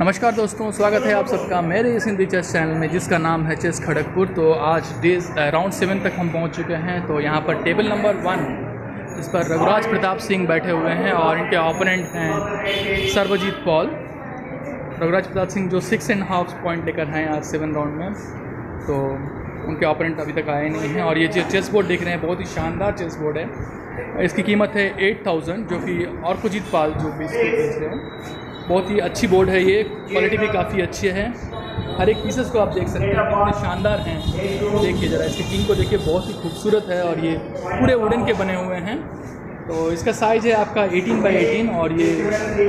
नमस्कार दोस्तों, स्वागत है आप सबका मेरे इस हिंदी चेस चैनल में जिसका नाम है चेस खड़गपुर। तो आज डेज़ राउंड सेवन तक हम पहुँच चुके हैं। तो यहाँ पर टेबल नंबर वन इस पर रघुराज प्रताप सिंह बैठे हुए हैं और इनके ओपोनेंट हैं सर्वजीत पॉल। रघुराज प्रताप सिंह जो सिक्स एंड हाफ़ पॉइंट लेकर हैं आज सेवन राउंड में। तो उनके ओपोनेंट अभी तक आए नहीं हैं और ये जो चेस बोर्ड देख रहे हैं, बहुत ही शानदार चेस बोर्ड है। इसकी कीमत है एट थाउज़ेंड जो कि और कुछ पाल जो भी इसको बेच रहे हैं। बहुत ही अच्छी बोर्ड है ये। क्वालिटी भी काफ़ी अच्छी है। हर एक पीसेस को आप देख सकते हैं। कितने शानदार हैं। देखिए ज़रा, इसकी किंग को देखिए, बहुत ही खूबसूरत है और ये पूरे वुडन के बने हुए हैं। तो इसका साइज़ है आपका 18 बाई 18 और ये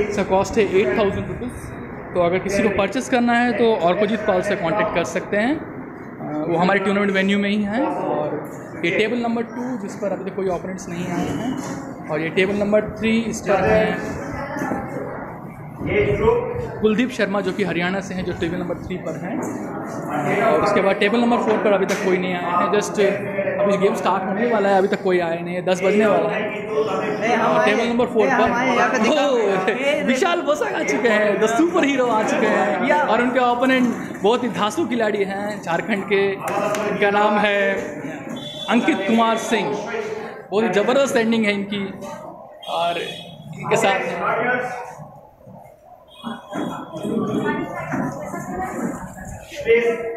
इसका कॉस्ट है एट थाउज़ेंड रुपीज़ तो अगर किसी को परचेस करना है तो औरकोजीत पाल से कांटेक्ट कर सकते हैं। वो हमारे टूर्नामेंट वेन्यू में ही हैं और ये टेबल नंबर टू जिस पर अभी तक कोई ऑपरेंट्स नहीं आए हैं। और ये टेबल नंबर थ्री इस पर हैं। कुलदीप शर्मा जो कि हरियाणा से हैं जो टेबल नंबर थ्री पर हैं। और उसके बाद टेबल नंबर फोर पर अभी तक कोई नहीं आया है जस्ट अभी गेम स्टार्ट होने वाला है अभी तक कोई आया नहीं है दस बजने वाला है। और टेबल नंबर फोर पर विशाल बोसक आ चुके हैं द सुपर हीरो आ चुके हैं। और उनके ओपोनेंट बहुत ही धांसू खिलाड़ी हैं झारखंड के। इनका नाम है अंकित कुमार सिंह। बहुत ही ज़बरदस्त एंडिंग है इनकी। और इनके साथ Spät.